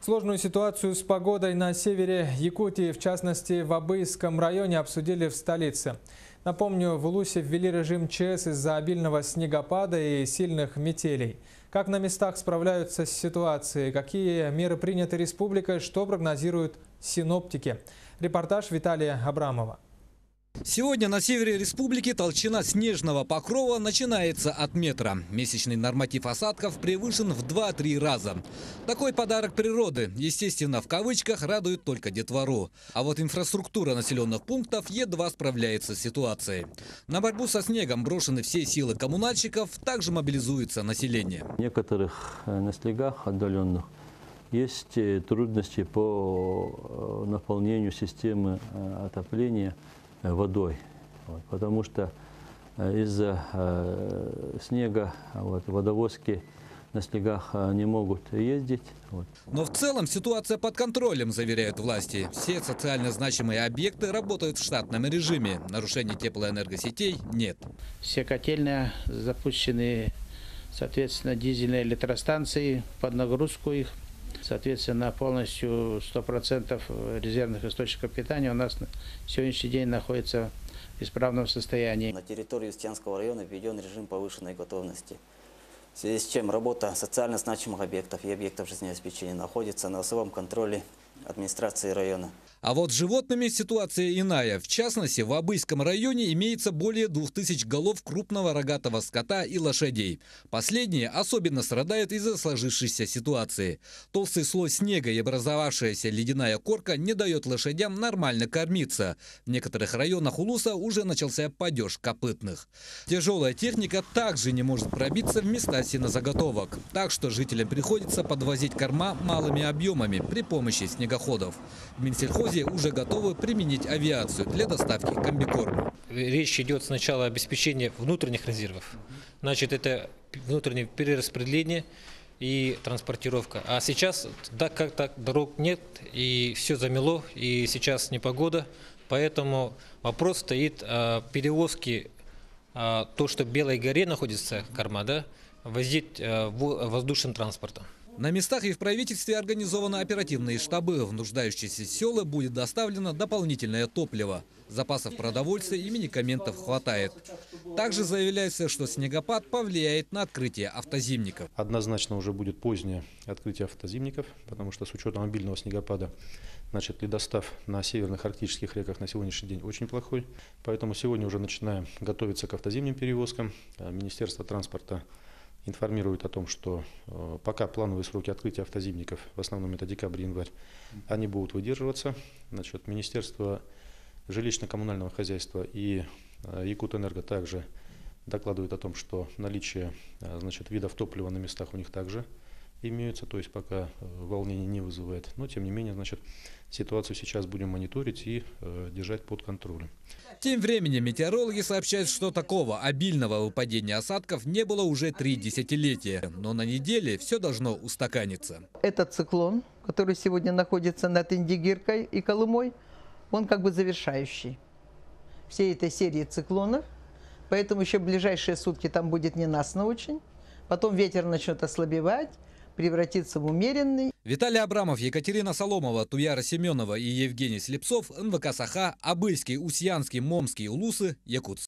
Сложную ситуацию с погодой на севере Якутии, в частности в Абыйском районе, обсудили в столице. Напомню, в Улусе ввели режим ЧС из-за обильного снегопада и сильных метелей. Как на местах справляются с ситуацией, какие меры приняты республикой, что прогнозируют синоптики. Репортаж Виталия Абрамова. Сегодня на севере республики толщина снежного покрова начинается от метра. Месячный норматив осадков превышен в 2-3 раза. Такой подарок природы, естественно, в кавычках, радует только детвору. А вот инфраструктура населенных пунктов едва справляется с ситуацией. На борьбу со снегом брошены все силы коммунальщиков, также мобилизуется население. В некоторых э, на снегах отдаленных есть э, трудности по э, наполнению системы отопления водой. Вот, потому что э, из-за э, снега вот, водовозки на снегах э, не могут ездить. Вот. Но в целом ситуация под контролем, заверяют власти. Все социально значимые объекты работают в штатном режиме. Нарушений теплоэнергосетей нет. Все котельные запущены, соответственно, дизельные электростанции под нагрузку их. Соответственно, полностью 100% резервных источников питания у нас на сегодняшний день находится в исправном состоянии. На территории Устьянского района введен режим повышенной готовности. В связи с чем работа социально значимых объектов и объектов жизнеобеспечения находится на особом контроле администрации района. А вот с животными ситуация иная. В частности, в Абыйском районе имеется более 2000 голов крупного рогатого скота и лошадей. Последние особенно страдают из-за сложившейся ситуации. Толстый слой снега и образовавшаяся ледяная корка не дает лошадям нормально кормиться. В некоторых районах Улуса уже начался падеж копытных. Тяжелая техника также не может пробиться в места сенозаготовок. Так что жителям приходится подвозить корма малыми объемами при помощи снегоходов. В Минсельхозе уже готовы применить авиацию для доставки комбикорма. Речь идет сначала о обеспечении внутренних резервов. Значит, это внутреннее перераспределение и транспортировка. А сейчас, так как так дорог нет, и все замело, и сейчас непогода, поэтому вопрос стоит о перевозке то, что в Белой горе находится корма, да, возить а, воздушным транспортом. На местах и в правительстве организованы оперативные штабы. В нуждающиеся села будет доставлено дополнительное топливо. Запасов продовольствия и медикаментов хватает. Также заявляется, что снегопад повлияет на открытие автозимников. Однозначно уже будет позднее открытие автозимников, потому что с учетом мобильного снегопада значит, ледостав на северных арктических реках на сегодняшний день очень плохой. Поэтому сегодня уже начинаем готовиться к автозимним перевозкам. Министерство транспорта информирует о том, что э, пока плановые сроки открытия автозимников, в основном это декабрь, январь, они будут выдерживаться. Значит, Министерство жилищно-коммунального хозяйства и э, Якутэнерго также докладывают о том, что наличие э, значит, видов топлива на местах у них также имеются, то есть пока волнений не вызывает. Но тем не менее, значит, ситуацию сейчас будем мониторить и э, держать под контролем. Тем временем метеорологи сообщают, что такого обильного выпадения осадков не было уже три десятилетия. Но на неделе все должно устаканиться. Этот циклон, который сегодня находится над Индигиркой и Колымой, он как бы завершающий всей этой серии циклонов. Поэтому еще ближайшие сутки там будет ненастно очень. Потом ветер начнет ослабевать, превратиться в умеренный. Виталий Абрамов, Екатерина Соломова, Туяра Семенова и Евгений Слепцов, НВК Саха, Абыльский, Усьянский, Момский, Улусы, Якутск.